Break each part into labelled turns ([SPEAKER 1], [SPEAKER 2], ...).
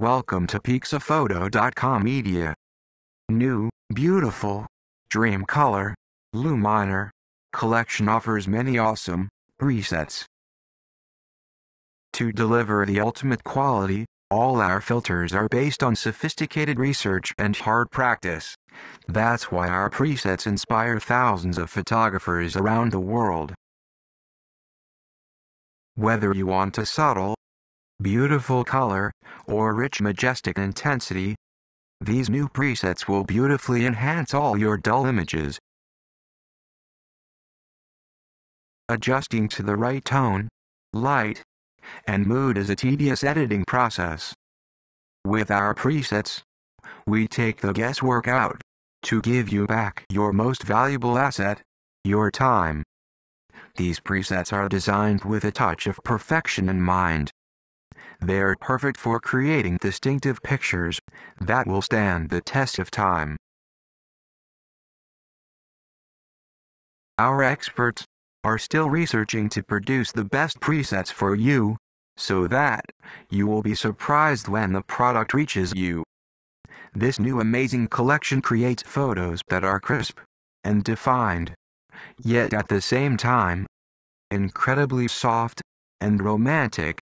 [SPEAKER 1] Welcome to Pixafoto.com Media. New, beautiful, Dream Color, Luminar collection offers many awesome presets. To deliver the ultimate quality, all our filters are based on sophisticated research and hard practice. That's why our presets inspire thousands of photographers around the world. Whether you want a subtle, beautiful color, or rich majestic intensity, these new presets will beautifully enhance all your dull images. Adjusting to the right tone, light, and mood is a tedious editing process. With our presets, we take the guesswork out to give you back your most valuable asset, your time. These presets are designed with a touch of perfection in mind. They're perfect for creating distinctive pictures that will stand the test of time. Our experts are still researching to produce the best presets for you, so that you will be surprised when the product reaches you. This new amazing collection creates photos that are crisp and defined, yet at the same time, incredibly soft and romantic.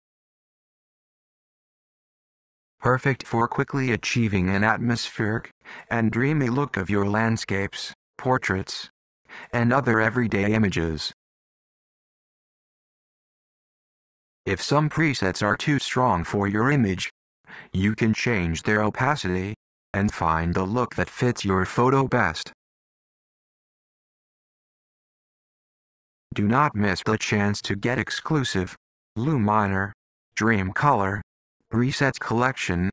[SPEAKER 1] Perfect for quickly achieving an atmospheric and dreamy look of your landscapes, portraits, and other everyday images. If some presets are too strong for your image, you can change their opacity and find the look that fits your photo best. Do not miss the chance to get exclusive Luminar Dream Color presets collection